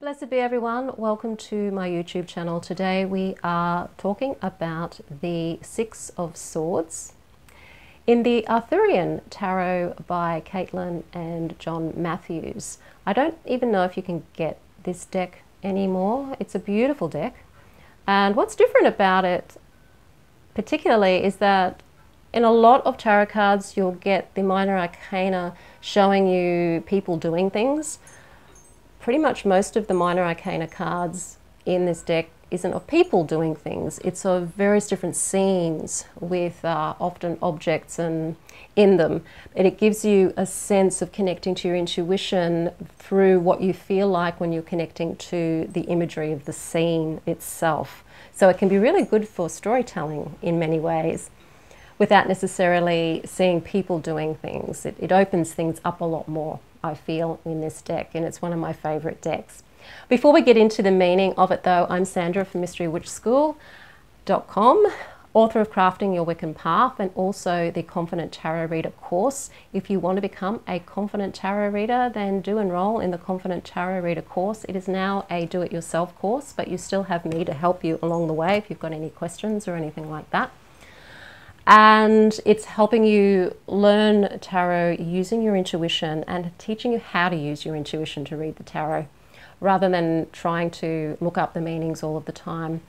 Blessed be everyone. Welcome to my YouTube channel. Today we are talking about the Six of Swords in the Arthurian Tarot by Caitlin and John Matthews. I don't even know if you can get this deck anymore. It's a beautiful deck. And what's different about it particularly is that in a lot of tarot cards you'll get the minor arcana showing you people doing things pretty much most of the minor arcana cards in this deck isn't of people doing things. It's of various different scenes with uh, often objects and in them. And it gives you a sense of connecting to your intuition through what you feel like when you're connecting to the imagery of the scene itself. So it can be really good for storytelling in many ways without necessarily seeing people doing things. It, it opens things up a lot more. I feel, in this deck, and it's one of my favourite decks. Before we get into the meaning of it, though, I'm Sandra from MysteryWitchSchool.com, author of Crafting Your Wiccan Path, and also the Confident Tarot Reader course. If you want to become a Confident Tarot Reader, then do enroll in the Confident Tarot Reader course. It is now a do it yourself course, but you still have me to help you along the way if you've got any questions or anything like that and it's helping you learn tarot using your intuition and teaching you how to use your intuition to read the tarot rather than trying to look up the meanings all of the time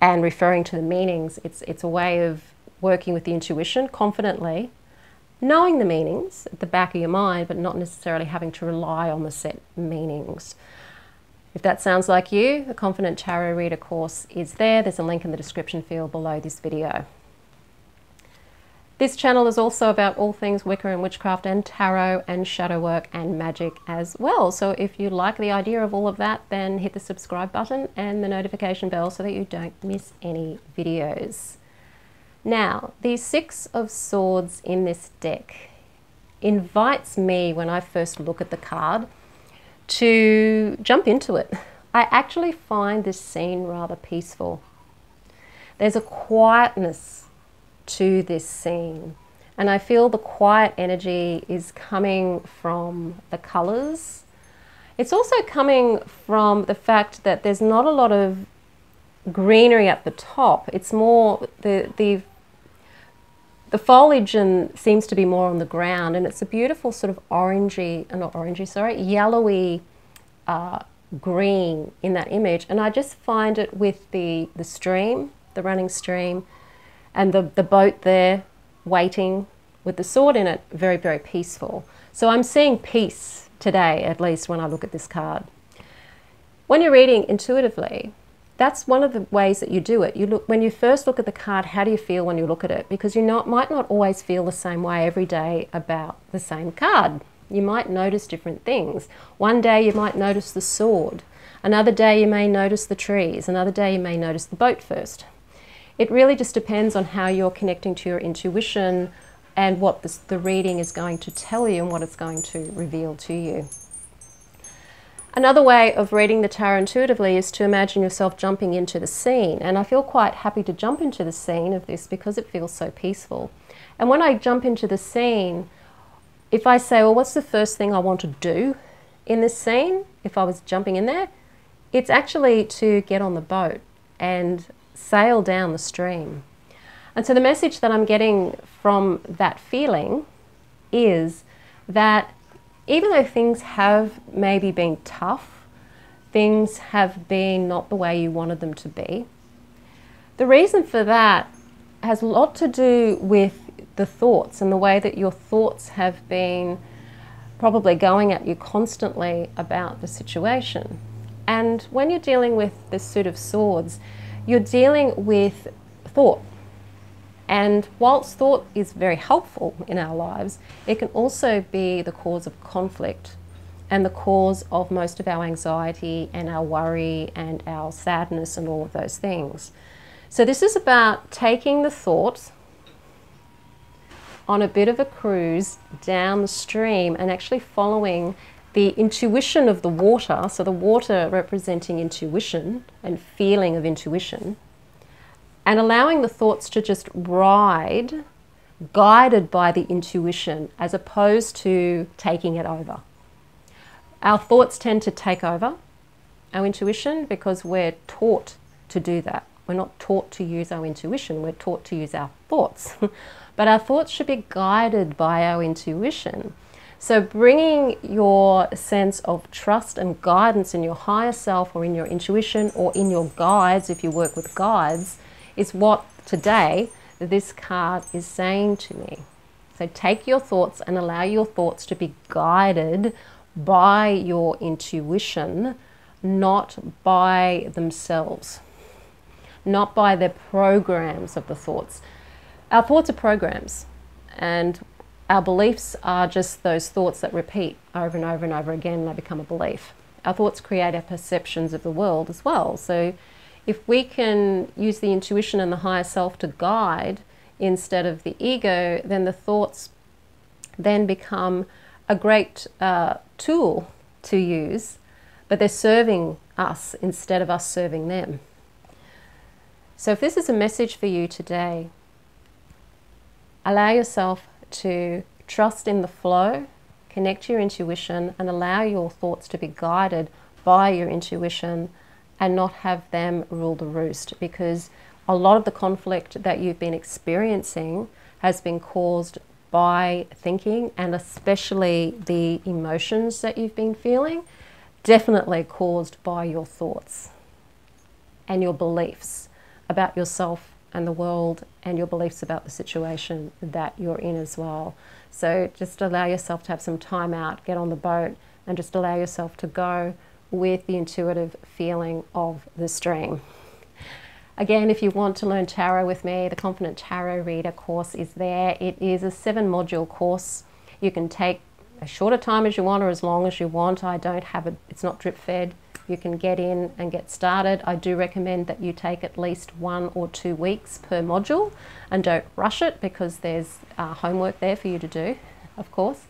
and referring to the meanings it's it's a way of working with the intuition confidently knowing the meanings at the back of your mind but not necessarily having to rely on the set meanings if that sounds like you, the Confident Tarot Reader course is there. There's a link in the description field below this video. This channel is also about all things Wicca and witchcraft and tarot and shadow work and magic as well. So if you like the idea of all of that, then hit the subscribe button and the notification bell so that you don't miss any videos. Now, the Six of Swords in this deck invites me, when I first look at the card, to jump into it. I actually find this scene rather peaceful. There's a quietness to this scene. And I feel the quiet energy is coming from the colors. It's also coming from the fact that there's not a lot of greenery at the top. It's more the the the foliage and seems to be more on the ground, and it's a beautiful sort of orangey, uh, not orangey, sorry, yellowy uh, green in that image. And I just find it with the the stream, the running stream, and the, the boat there waiting with the sword in it, very, very peaceful. So I'm seeing peace today, at least when I look at this card. When you're reading intuitively, that's one of the ways that you do it. You look when you first look at the card, how do you feel when you look at it? Because you not, might not always feel the same way every day about the same card. You might notice different things. One day you might notice the sword. Another day you may notice the trees. Another day you may notice the boat first. It really just depends on how you're connecting to your intuition and what the reading is going to tell you and what it's going to reveal to you. Another way of reading the tarot intuitively is to imagine yourself jumping into the scene. And I feel quite happy to jump into the scene of this because it feels so peaceful. And when I jump into the scene, if I say, well, what's the first thing I want to do in this scene, if I was jumping in there, it's actually to get on the boat and sail down the stream. And so the message that I'm getting from that feeling is that even though things have maybe been tough, things have been not the way you wanted them to be, the reason for that has a lot to do with the thoughts and the way that your thoughts have been probably going at you constantly about the situation. And when you're dealing with the suit of swords, you're dealing with thought. And whilst thought is very helpful in our lives, it can also be the cause of conflict and the cause of most of our anxiety and our worry and our sadness and all of those things. So, this is about taking the thoughts on a bit of a cruise down the stream and actually following the intuition of the water, so the water representing intuition and feeling of intuition, and allowing the thoughts to just ride, guided by the intuition, as opposed to taking it over. Our thoughts tend to take over, our intuition because we're taught to do that. We're not taught to use our intuition, we're taught to use our thoughts. but our thoughts should be guided by our intuition. So, bringing your sense of trust and guidance in your higher self or in your intuition or in your guides, if you work with guides, is what today this card is saying to me. So, take your thoughts and allow your thoughts to be guided by your intuition, not by themselves, not by the programs of the thoughts. Our thoughts are programs, and our beliefs are just those thoughts that repeat over and over and over again, and they become a belief. Our thoughts create our perceptions of the world as well. So, if we can use the intuition and the higher self to guide instead of the ego, then the thoughts then become a great uh, tool to use, but they're serving us instead of us serving them. So, if this is a message for you today, allow yourself to trust in the flow, connect your intuition, and allow your thoughts to be guided by your intuition and not have them rule the roost. Because a lot of the conflict that you've been experiencing has been caused by thinking and especially the emotions that you've been feeling, definitely caused by your thoughts and your beliefs about yourself and the world and your beliefs about the situation that you're in as well. So just allow yourself to have some time out, get on the boat, and just allow yourself to go with the intuitive feeling of the stream. Again, if you want to learn tarot with me, the Confident Tarot Reader course is there. It is a seven module course. You can take as short a time as you want or as long as you want. I don't have it, it's not drip fed. You can get in and get started. I do recommend that you take at least one or two weeks per module and don't rush it because there's uh, homework there for you to do, of course.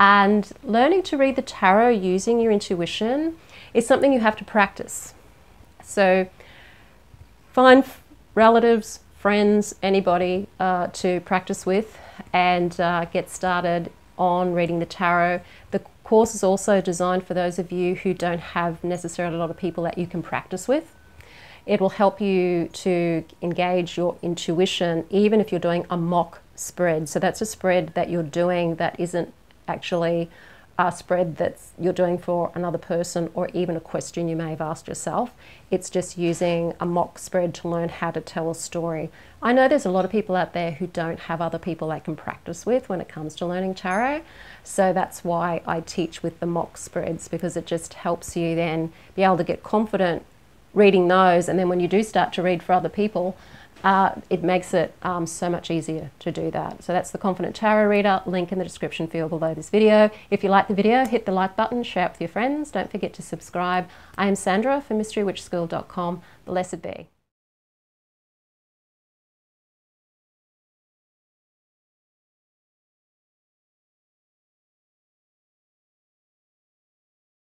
And learning to read the tarot using your intuition is something you have to practice. So find relatives, friends, anybody uh, to practice with and uh, get started on reading the tarot. The course is also designed for those of you who don't have necessarily a lot of people that you can practice with. It will help you to engage your intuition even if you're doing a mock spread. So that's a spread that you're doing that isn't actually a spread that you're doing for another person or even a question you may have asked yourself. It's just using a mock spread to learn how to tell a story. I know there's a lot of people out there who don't have other people they can practice with when it comes to learning tarot. So that's why I teach with the mock spreads because it just helps you then be able to get confident reading those. And then when you do start to read for other people, uh, it makes it um, so much easier to do that. So that's the Confident Tarot Reader, link in the description field below this video. If you like the video, hit the like button, share it with your friends. Don't forget to subscribe. I am Sandra from MysteryWitchSchool.com. Blessed be.